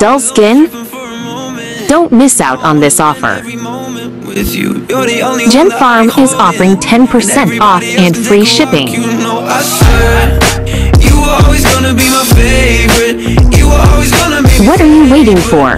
Dull skin? Don't miss out on this offer. Jenpharm is offering 10% off and free shipping. What are you waiting for?